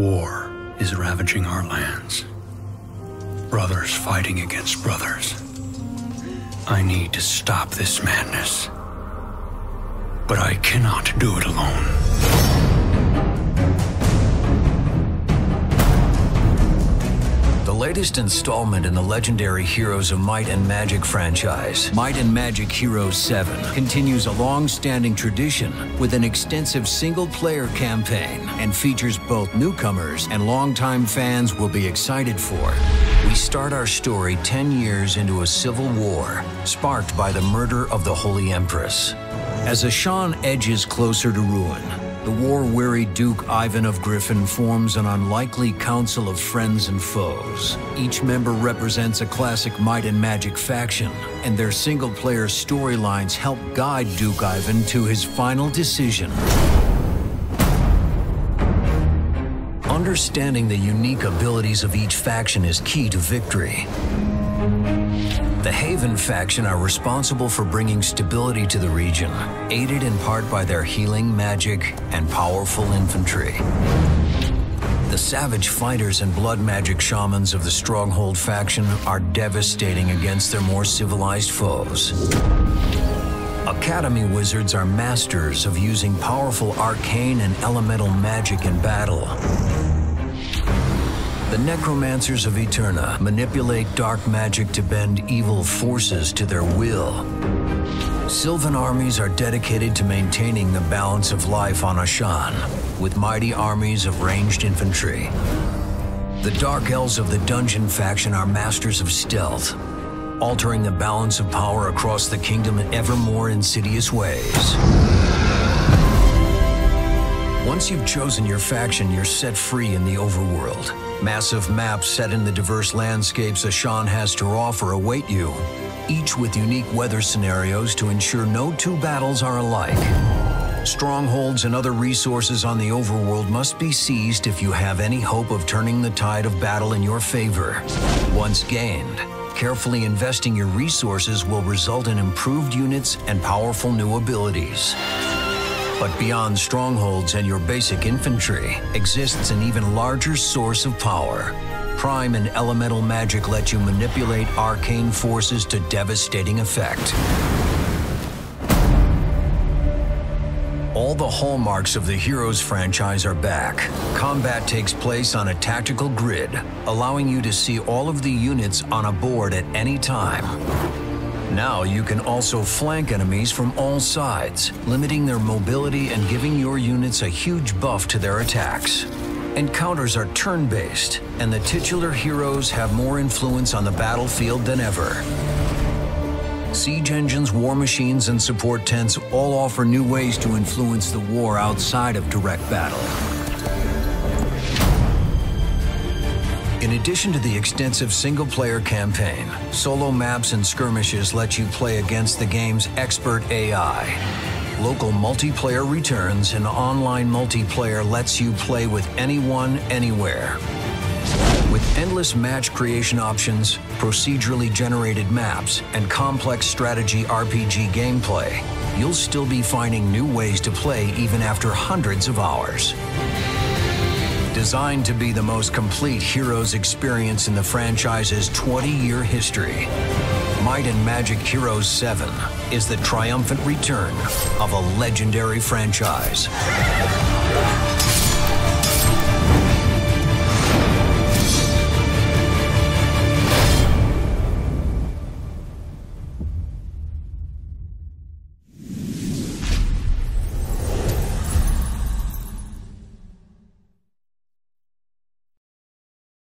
War is ravaging our lands. Brothers fighting against brothers. I need to stop this madness. But I cannot do it alone. Latest installment in the legendary Heroes of Might and Magic franchise, Might and Magic Heroes 7, continues a long-standing tradition with an extensive single-player campaign and features both newcomers and longtime fans will be excited for. We start our story 10 years into a civil war, sparked by the murder of the Holy Empress. As Ashan edges closer to ruin, the war-weary Duke Ivan of Griffin forms an unlikely council of friends and foes. Each member represents a classic might and magic faction, and their single-player storylines help guide Duke Ivan to his final decision. Understanding the unique abilities of each faction is key to victory. The Haven faction are responsible for bringing stability to the region, aided in part by their healing magic and powerful infantry. The savage fighters and blood magic shamans of the Stronghold faction are devastating against their more civilized foes. Academy wizards are masters of using powerful arcane and elemental magic in battle. The necromancers of Eterna manipulate dark magic to bend evil forces to their will. Sylvan armies are dedicated to maintaining the balance of life on Ashan, with mighty armies of ranged infantry. The Dark Elves of the Dungeon faction are masters of stealth, altering the balance of power across the kingdom in ever more insidious ways. Once you've chosen your faction, you're set free in the overworld. Massive maps set in the diverse landscapes Ashan has to offer await you, each with unique weather scenarios to ensure no two battles are alike. Strongholds and other resources on the overworld must be seized if you have any hope of turning the tide of battle in your favor. Once gained, carefully investing your resources will result in improved units and powerful new abilities. But beyond strongholds and your basic infantry exists an even larger source of power. Prime and elemental magic let you manipulate arcane forces to devastating effect. All the hallmarks of the Heroes franchise are back. Combat takes place on a tactical grid, allowing you to see all of the units on a board at any time. Now you can also flank enemies from all sides, limiting their mobility and giving your units a huge buff to their attacks. Encounters are turn-based, and the titular heroes have more influence on the battlefield than ever. Siege engines, war machines, and support tents all offer new ways to influence the war outside of direct battle. In addition to the extensive single-player campaign, solo maps and skirmishes let you play against the game's expert AI. Local multiplayer returns and online multiplayer lets you play with anyone, anywhere. With endless match creation options, procedurally generated maps, and complex strategy RPG gameplay, you'll still be finding new ways to play even after hundreds of hours. Designed to be the most complete Heroes experience in the franchise's 20-year history, Might and Magic Heroes 7 is the triumphant return of a legendary franchise.